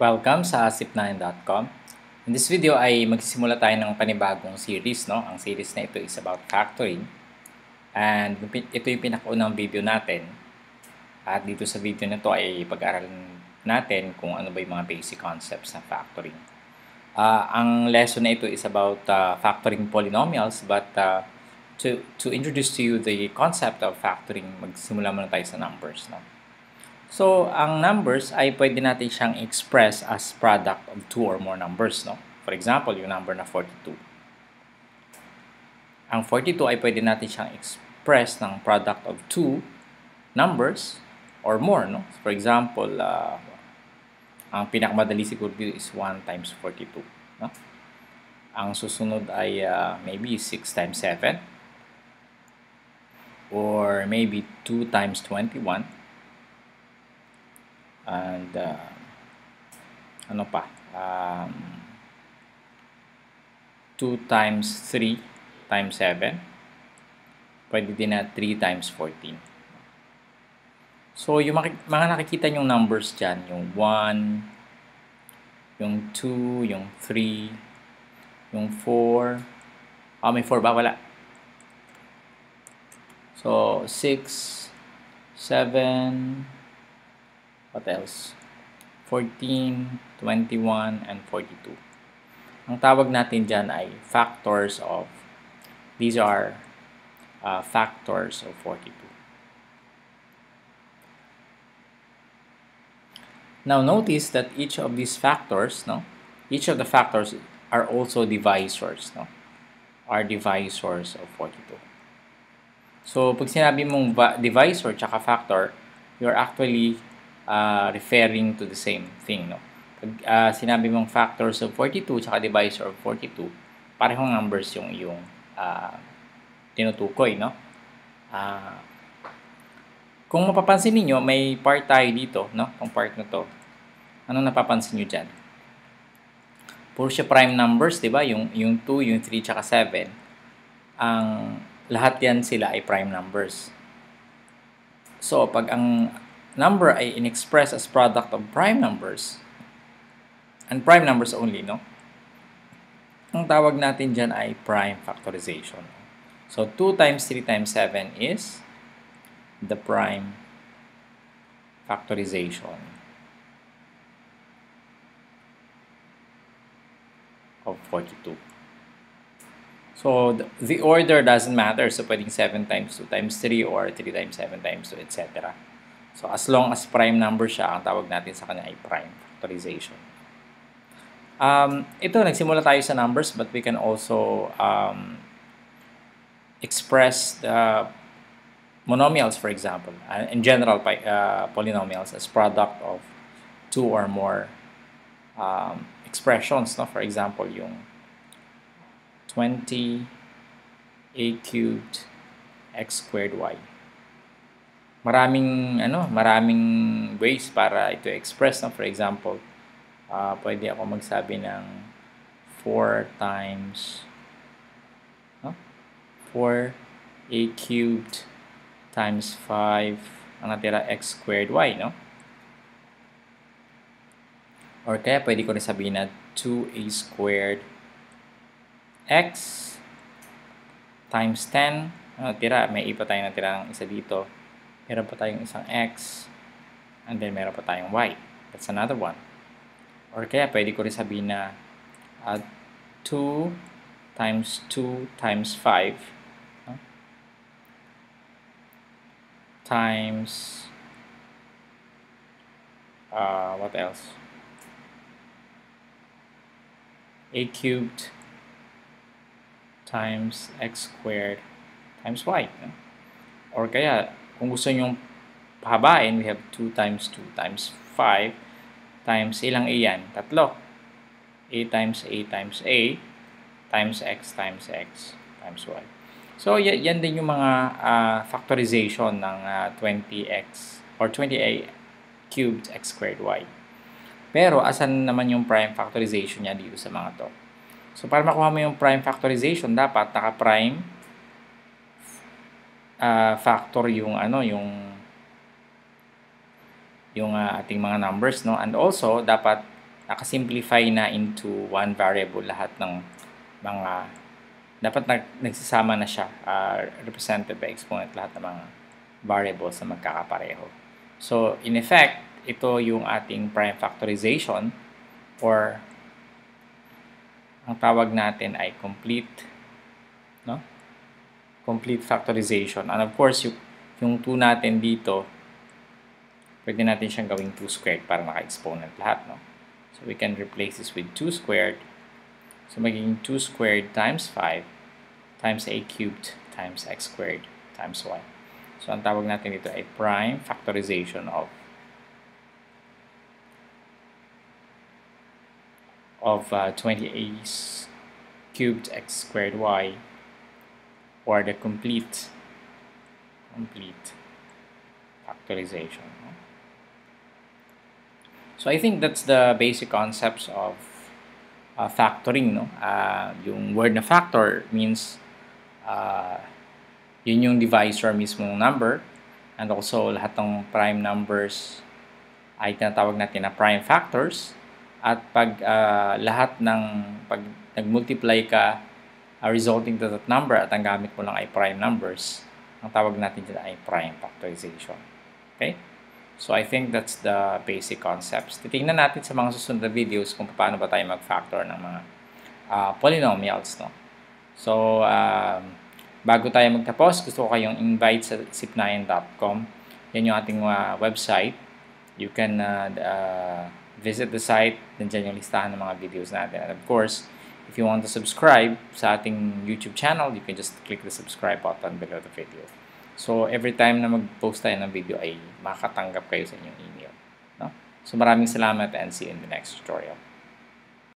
Welcome sa asip9.com. In this video ay magsisimula tayo ng panibagong series. No? Ang series na ito is about factoring. And ito yung pinakaunang video natin. At dito sa video na ito ay pag-aralan natin kung ano ba yung mga basic concepts ng factoring. Uh, ang lesson na ito is about uh, factoring polynomials but uh, to, to introduce to you the concept of factoring, magsimula muna tayo sa numbers. No? So, ang numbers ay pwede natin siyang express as product of two or more numbers. No? For example, yung number na 42. Ang 42 ay pwede natin siyang express ng product of two numbers or more. No? For example, uh, ang pinakamadali siguro dito is 1 times 42. No? Ang susunod ay uh, maybe 6 times 7 or maybe 2 times 21 and uh, ano pa um, 2 times 3 times 7 pwede din na 3 times 14 so yung mga nakikita yung numbers dyan yung 1 yung 2 yung 3 yung 4 ah may 4 ba? wala so 6 7 what else? 14, 21, and 42. Ang tawag natin dyan ay factors of, these are uh, factors of 42. Now notice that each of these factors, no, each of the factors are also divisors, no, are divisors of 42. So, pag sinabi mong divisor tsaka factor, you're actually uh, referring to the same thing. No? Pag uh, sinabi mong factors of 42 tsaka divisor of 42, parehong numbers yung yung uh, tinutukoy. No? Uh, kung mapapansin niyo may part tayo dito, no? Kung part na to. Anong napapansin niyo diyan? Puro siya prime numbers, 'di ba? Yung yung 2, yung 3 tsaka 7. Ang lahat 'yan sila ay prime numbers. So, pag ang number ay inexpress as product of prime numbers and prime numbers only, no? Ang tawag natin dyan ay prime factorization. So, 2 times 3 times 7 is the prime factorization of 42. So, the, the order doesn't matter. So, pwedeng 7 times 2 times 3 or 3 times 7 times 2, etc. So, as long as prime number siya, ang tawag natin sa kanya ay prime factorization. Um, ito, nagsimula tayo sa numbers but we can also um, express the monomials, for example, uh, in general, uh, polynomials as product of two or more um, expressions. No? For example, yung 20 a cubed x squared y maraming ano, maraming ways para ito express, no? For example, uh, pwede ako magsabi ng 4 times no? 4 a cubed times 5 ang natira x squared y, no? Or kaya pwede ko rin sabihin na 2a squared x times 10 ang natira, may ipa tayo natira ng isa dito meron pa tayong isang x, and then meron pa tayong y. That's another one. Or kaya pwede ko rin sabihin na uh, 2 times 2 times 5 no? times uh, what else? a cubed times x squared times y. No? Or kaya kung gusto nyong pahabain, we have 2 times 2 times 5 times ilang a yan? Tatlo. a times a times a times x times x times y. So, yan din yung mga uh, factorization ng uh, ah, 20x or 20a cubed x squared y. Pero, asan naman yung prime factorization niya dito sa mga to? So, para makuha mo yung prime factorization, dapat naka-prime uh, factor yung ano yung yung uh, ating mga numbers no and also dapat nakasimplify na into one variable lahat ng mga dapat nag, nagsasama na siya uh, represented by exponent lahat ng mga variables na magkakapareho. So, in effect, ito yung ating prime factorization or ang tawag natin ay complete no? Complete factorization. And of course, yung, yung 2 natin dito, pwede natin siyang gawing 2 squared para naka-exponent lahat, no? So, we can replace this with 2 squared. So, magiging 2 squared times 5 times a cubed times x squared times y. So, ang tawag natin dito ay prime factorization of of uh, 20a cubed x squared y or the complete complete factorization. So I think that's the basic concepts of uh, factoring. No? Uh, yung word na factor means uh, yun yung divisor mismong number and also lahat ng prime numbers ay tinatawag natin na prime factors at pag uh, lahat ng pag nag-multiply ka uh, resulting to that number at ang gamit mo lang ay prime numbers, ang tawag natin dyan ay prime factorization. Okay? So, I think that's the basic concepts. Titingnan natin sa mga susunod na videos kung paano ba tayo mag-factor ng mga uh, polynomials. No? So, um, bago tayo magtapos, gusto ko kayong invite sa zip9.com. Yan yung ating uh, website. You can uh, uh, visit the site. Nandiyan yung listahan ng mga videos natin. And of course, if you want to subscribe sa ating YouTube channel, you can just click the subscribe button below the video. So, every time na mag-post tayo ng video ay makakatanggap kayo sa inyong email. No? So, maraming salamat and see you in the next tutorial.